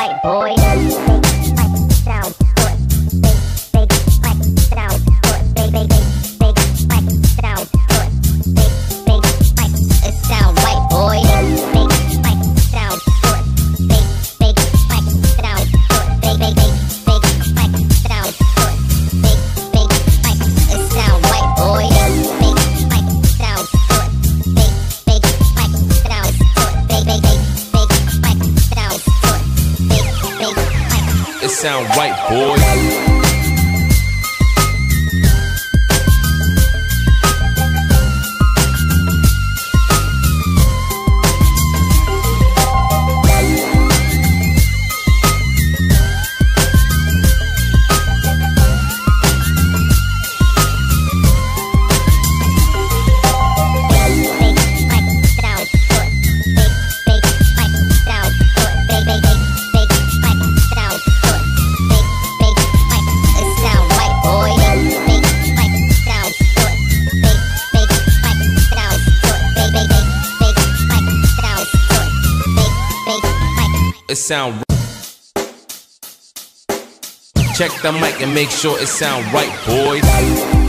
White boy. Sound right, boys. It sound right. Check the mic and make sure it sound right, boys.